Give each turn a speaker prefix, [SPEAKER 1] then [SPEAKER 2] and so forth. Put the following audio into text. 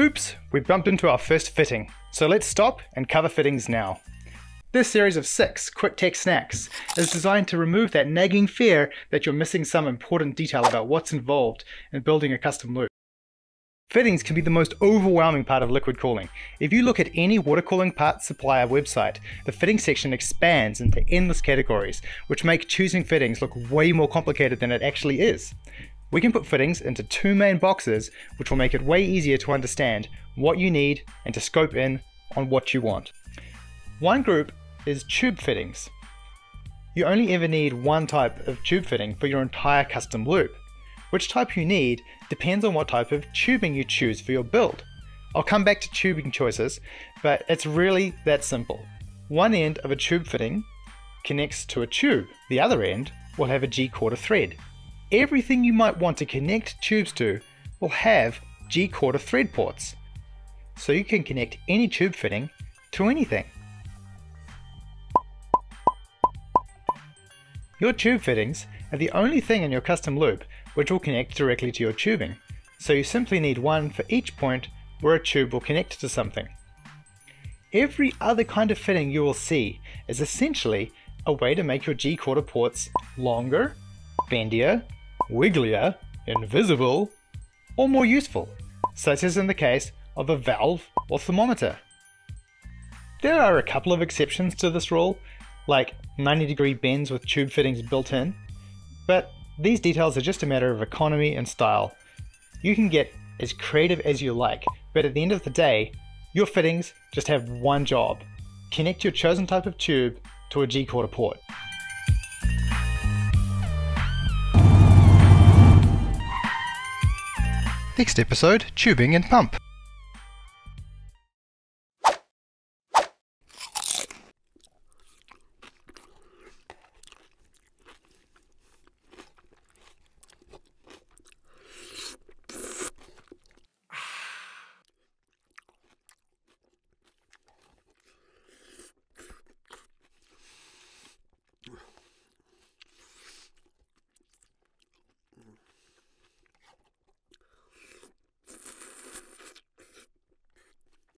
[SPEAKER 1] Oops, we bumped into our first fitting, so let's stop and cover fittings now. This series of six quick tech snacks is designed to remove that nagging fear that you're missing some important detail about what's involved in building a custom loop. Fittings can be the most overwhelming part of liquid cooling. If you look at any water cooling parts supplier website, the fitting section expands into endless categories, which make choosing fittings look way more complicated than it actually is. We can put fittings into two main boxes, which will make it way easier to understand what you need and to scope in on what you want. One group is tube fittings. You only ever need one type of tube fitting for your entire custom loop. Which type you need depends on what type of tubing you choose for your build. I'll come back to tubing choices, but it's really that simple. One end of a tube fitting connects to a tube, the other end will have a G-quarter thread everything you might want to connect tubes to will have G-quarter thread ports, so you can connect any tube fitting to anything. Your tube fittings are the only thing in your custom loop which will connect directly to your tubing, so you simply need one for each point where a tube will connect to something. Every other kind of fitting you will see is essentially a way to make your G-quarter ports longer, bendier, wigglier, invisible, or more useful, such as in the case of a valve or thermometer. There are a couple of exceptions to this rule, like 90 degree bends with tube fittings built in, but these details are just a matter of economy and style. You can get as creative as you like, but at the end of the day, your fittings just have one job. Connect your chosen type of tube to a G-quarter port. Next episode, tubing and pump.